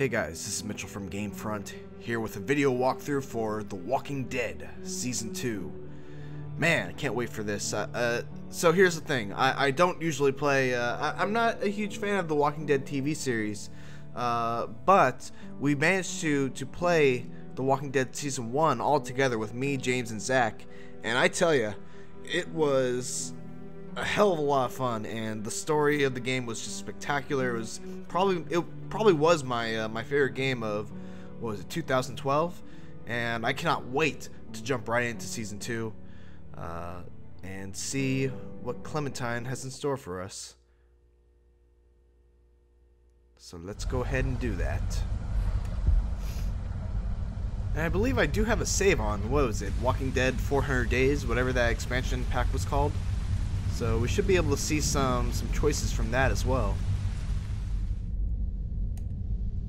Hey guys, this is Mitchell from Gamefront, here with a video walkthrough for The Walking Dead Season 2. Man, I can't wait for this. Uh, uh, so here's the thing, I, I don't usually play, uh, I, am not a huge fan of The Walking Dead TV series, uh, but we managed to, to play The Walking Dead Season 1 all together with me, James, and Zach, and I tell you, it was a hell of a lot of fun, and the story of the game was just spectacular. It was probably it probably was my uh, my favorite game of what was it 2012, and I cannot wait to jump right into season two uh, and see what Clementine has in store for us. So let's go ahead and do that. And I believe I do have a save on, what was it, Walking Dead 400 Days, whatever that expansion pack was called. So we should be able to see some, some choices from that as well.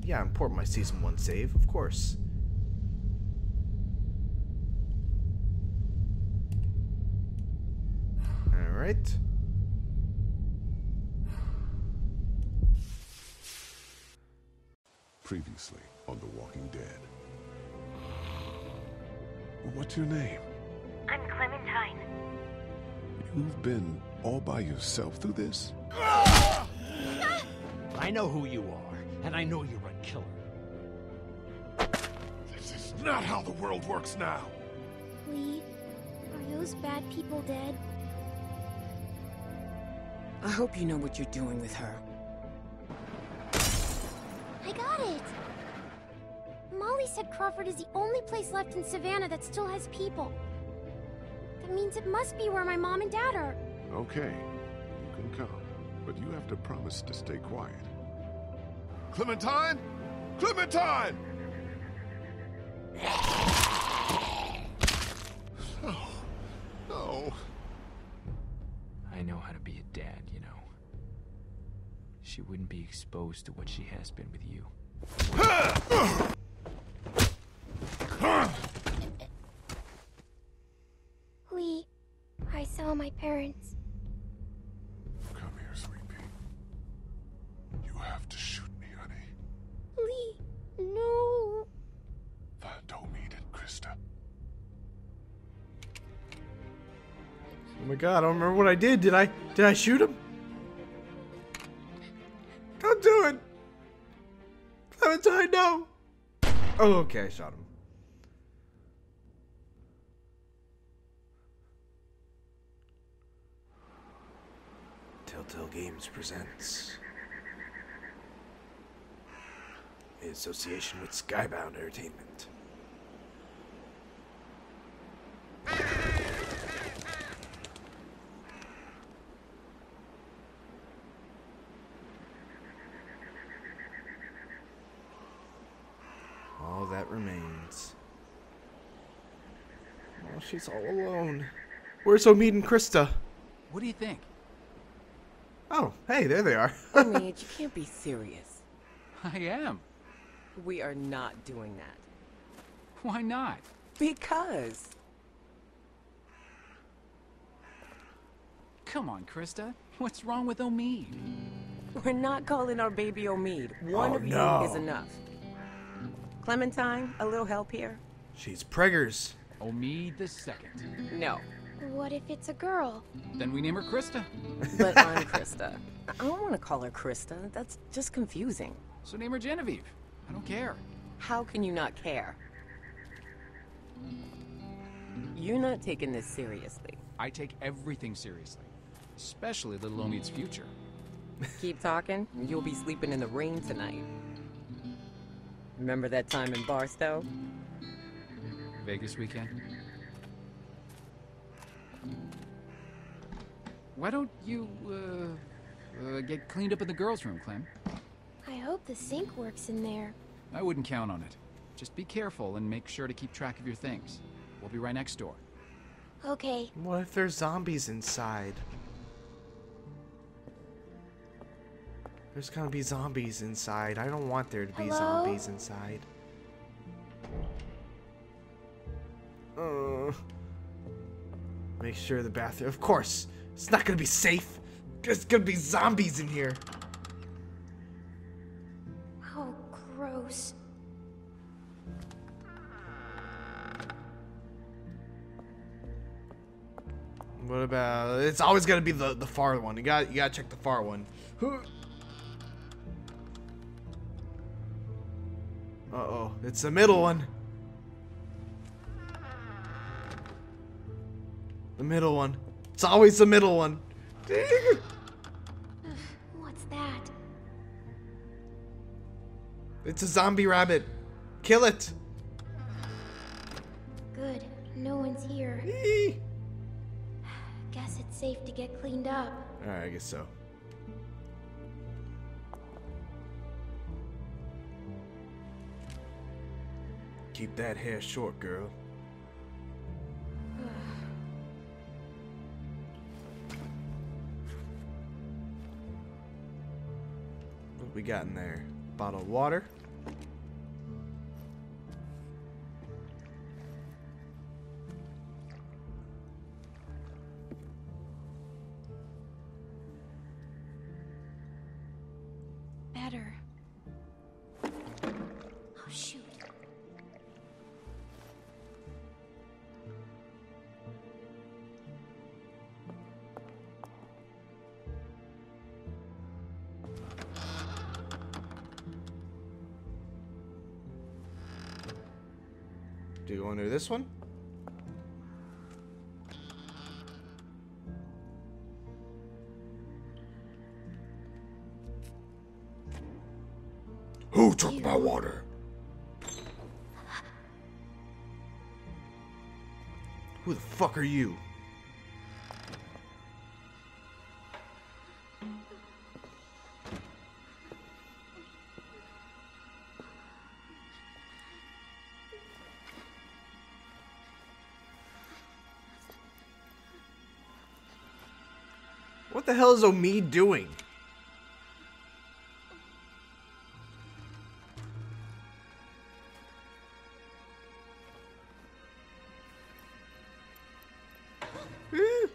Yeah, I'm import my Season 1 save, of course. Alright. Previously on The Walking Dead. What's your name? I'm Clementine. You've been all by yourself through this? I know who you are, and I know you're a killer. This is not how the world works now. Lee, are those bad people dead? I hope you know what you're doing with her. I got it! Molly said Crawford is the only place left in Savannah that still has people. That means it must be where my mom and dad are. Okay, you can come, but you have to promise to stay quiet. Clementine? Clementine! No. No. I know how to be a dad, you know. She wouldn't be exposed to what she has been with you. Lee, I saw my parents. Come here, sweet pea. You have to my god, I don't remember what I did. Did I did I shoot him? Don't do it! Clementine, no! Oh, okay, I shot him. Telltale Games presents in association with Skybound Entertainment. All that remains. Oh, she's all alone. Where's Omid and Christa? What do you think? Oh, hey, there they are. Omid, you can't be serious. I am. We are not doing that. Why not? Because. Come on, Christa. What's wrong with Omid? We're not calling our baby Omid. One Oh, of no. you is enough. Clementine, a little help here? She's preggers. Omid the second. No. What if it's a girl? Then we name her Christa. But I'm Christa. I don't want to call her Christa. That's just confusing. So name her Genevieve. I don't care. How can you not care? You're not taking this seriously. I take everything seriously, especially little Omid's future. Keep talking, you'll be sleeping in the rain tonight. Remember that time in Barstow? Vegas weekend. Why don't you uh, uh, get cleaned up in the girls' room, Clem? I hope the sink works in there. I wouldn't count on it. Just be careful and make sure to keep track of your things. We'll be right next door. Okay, What if there's zombies inside? There's gonna be zombies inside. I don't want there to be Hello? zombies inside. Uh, make sure the bathroom. Of course, it's not gonna be safe. There's gonna be zombies in here. Oh, gross. What about? It's always gonna be the the far one. You got you gotta check the far one. Uh oh, it's the middle one. The middle one. It's always the middle one. What's that? It's a zombie rabbit. Kill it. Good. No one's here. Eee. Guess it's safe to get cleaned up. Alright, I guess so. Keep that hair short, girl. We got in there? Bottle of water. Better. Oh, shoot. Do you want to do this one? Who took my water? Who the fuck are you? The hell is Omid doing? Eh.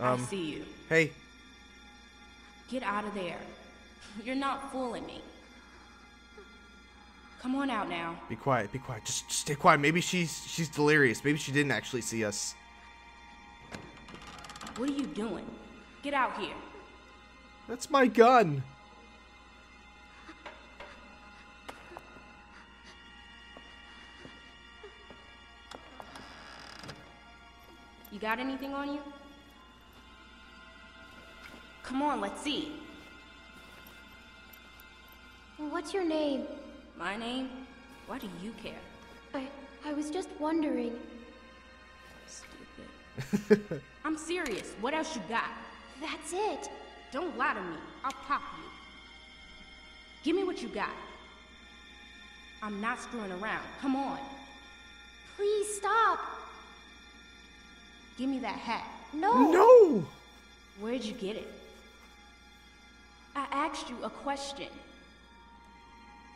I Um, see you. hey, Get out of there. You're not fooling me. Come on out now. be quiet, be quiet. Just, just stay quiet. Maybe she's she's delirious. Maybe she didn't actually see us. What are you doing? Get out here. That's my gun. You got anything on you? Come on, let's see. What's your name? My name? Why do you care? I I was just wondering. Stupid. I'm serious. What else you got? That's it. Don't lie to me. I'll pop you. Give me what you got. I'm not screwing around. Come on. Please stop. Give me that hat. No. No. Where'd you get it? I asked you a question.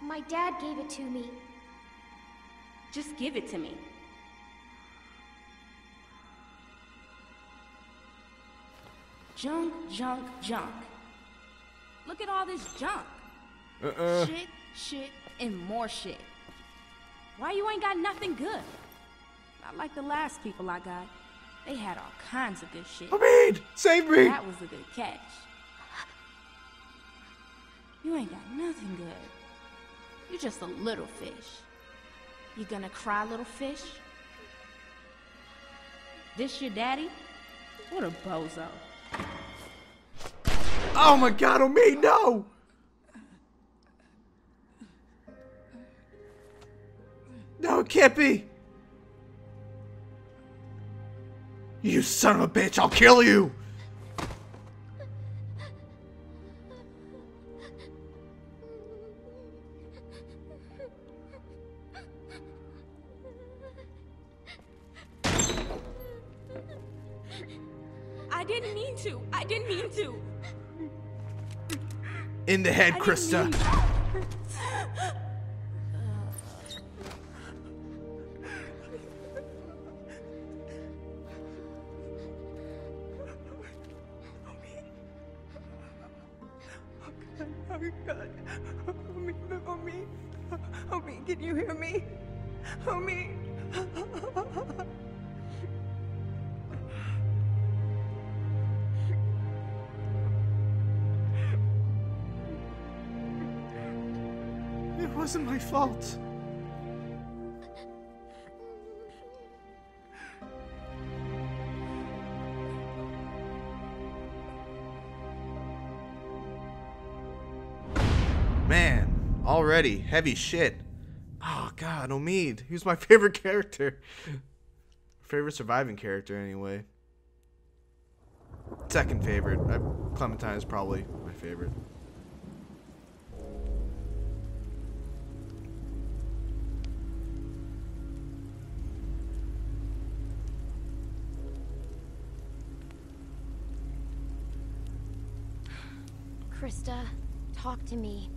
My dad gave it to me. Just give it to me. Junk, junk, junk. Look at all this junk. Uh-uh. Shit, shit, and more shit. Why you ain't got nothing good? Not like the last people I got. They had all kinds of good shit. Omid, save me. That was a good catch. You ain't got nothing good. You're just a little fish. You gonna cry, little fish? This your daddy? What a bozo. Oh my God, Omid, no. No, it can't be. You son of a bitch, I'll kill you. Didn't mean to. I didn't mean to. In the head, I Christa. Wasn't my fault. Man, already heavy shit. Oh god, Omid. He was my favorite character. favorite surviving character, anyway. Second favorite. I, Clementine is probably my favorite. Christa, talk to me.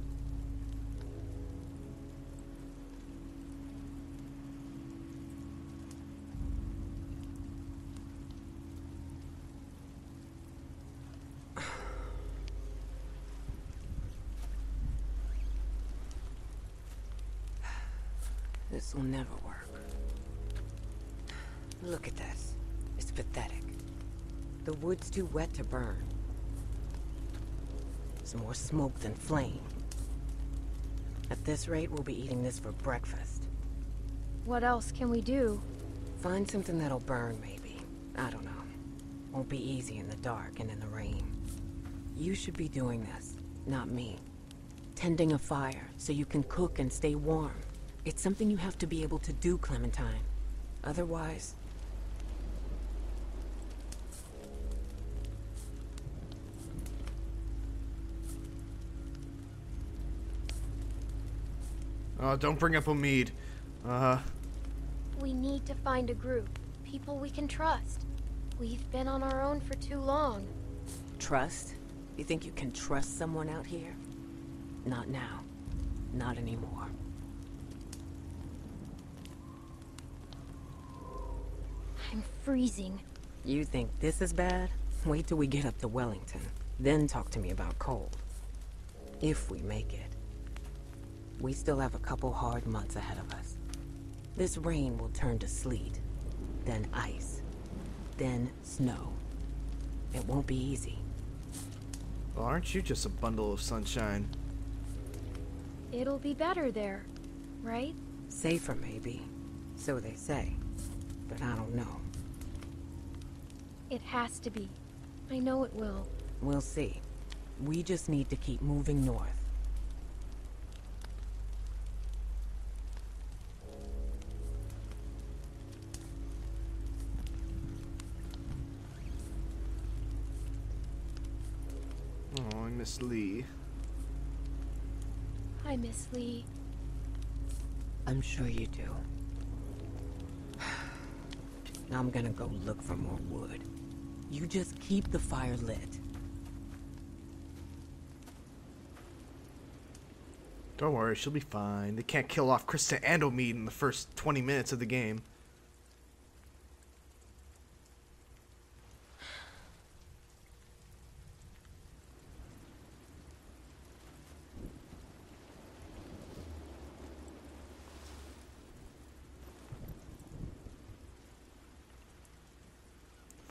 This will never work. Look at this. It's pathetic. The wood's too wet to burn. It's more smoke than flame. At this rate, we'll be eating this for breakfast. What else can we do? Find something that'll burn, maybe. I don't know. Won't be easy in the dark and in the rain. You should be doing this, not me. Tending a fire so you can cook and stay warm. It's something you have to be able to do, Clementine. Otherwise... Oh, don't bring up Omid. Uh, We need to find a group. People we can trust. We've been on our own for too long. Trust? You think you can trust someone out here? Not now. Not anymore. I'm freezing. You think this is bad? Wait till we get up to Wellington. Then talk to me about cold. If we make it. We still have a couple hard months ahead of us. This rain will turn to sleet, then ice, then snow. It won't be easy. well, aren't you just a bundle of sunshine? It'll be better there, right? Safer, maybe. So they say. But I don't know. It has to be. I know it will. We'll see. We just need to keep moving north. Miss Lee. Hi, Miss Lee. I'm sure you do. Now I'm gonna go look for more wood. You just keep the fire lit. Don't worry, she'll be fine. They can't kill off Christa and Omid in the first 20 minutes of the game.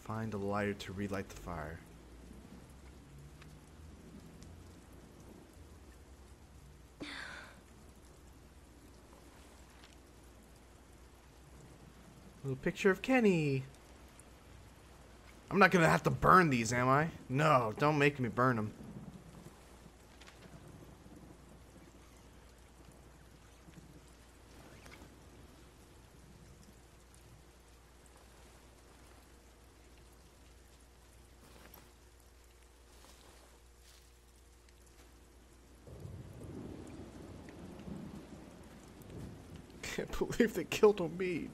Find a lighter to relight the fire. Little picture of Kenny. I'm not gonna have to burn these, am I? No, don't make me burn them. I can't believe they killed Omid.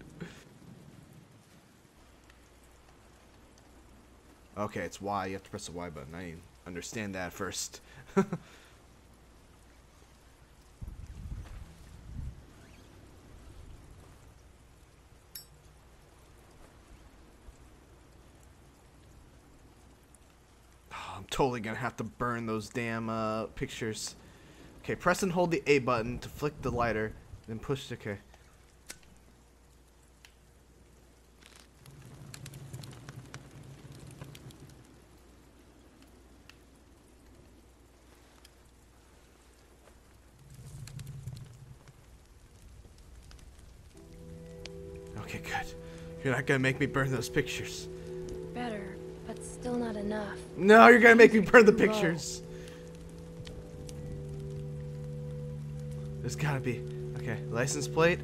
Okay, it's Y. You have to press the Y button. I understand that first. Oh, I'm totally gonna have to burn those damn uh, pictures. Okay, press and hold the A button to flick the lighter, then push. Okay. Okay, good. You're not gonna make me burn those pictures. Better, but still not enough. No, you're gonna make me burn the pictures. There's gotta be. Okay, license plate.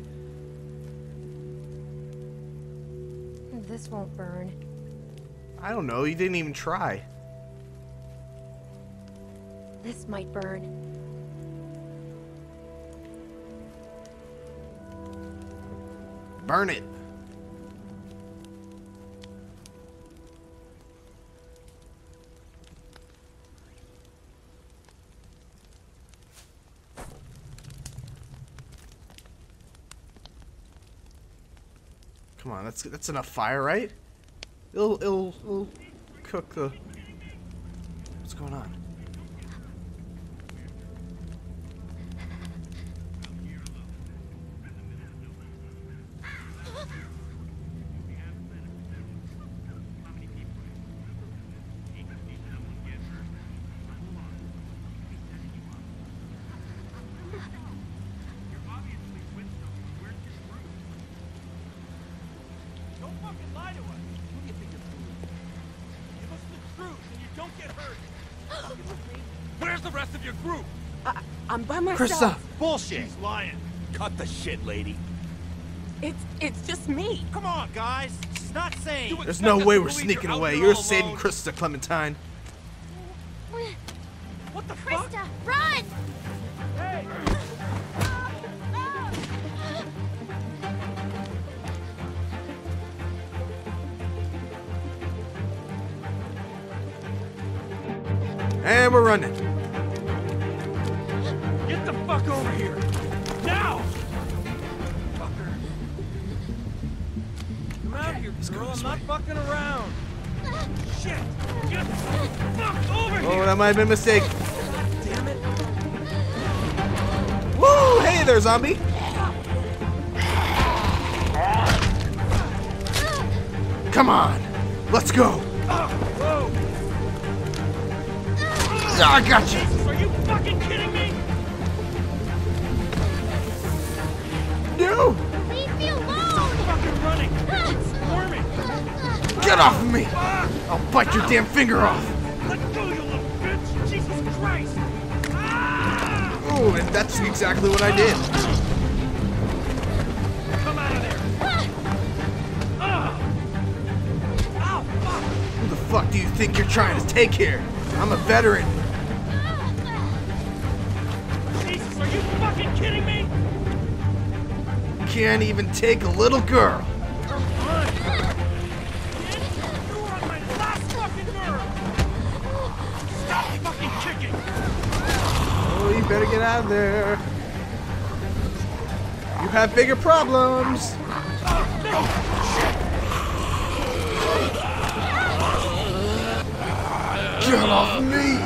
This won't burn. I don't know. You didn't even try. This might burn. Burn it. That's that's enough fire, right? It'll it'll, it'll cook the. What's going on? Group? I, I'm by myself. Christa, Bullshit. She's lying. Cut the shit, lady. It's it's just me. Come on, guys. She's not saying. there's no way we're sneaking away. You're saving Christa Clementine. What the fuck? Christa, run! Hey! And we're running. Girl. I'm not way. fucking around. Shit! Get over Oh, here! that might have been a mistake. Damn it! Woo! Hey there, zombie. Come on, let's go. Oh, I got you. Jesus, are you fucking kidding me? No, get off of me. I'll bite your damn finger off. Let go, you little bitch! Jesus Christ! Ah! Oh, and that's exactly what I did. Come out of there! Ah! Ow, fuck! Who the fuck do you think you're trying to take here? I'm a veteran. Jesus, are you fucking kidding me? Can't even take a little girl. Fucking kicking! Oh, you better get out of there. You have bigger problems. Oh, no! Get off me.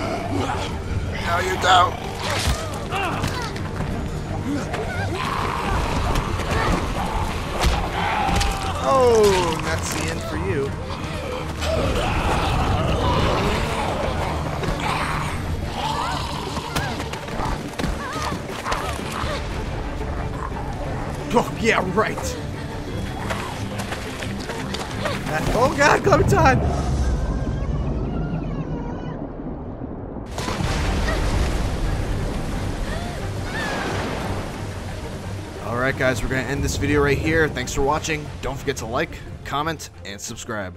Now you're down. Oh, that's the Right. Oh, God, Clementine. Alright guys, we're going to end this video right here. Thanks for watching. Don't forget to like, comment, and subscribe.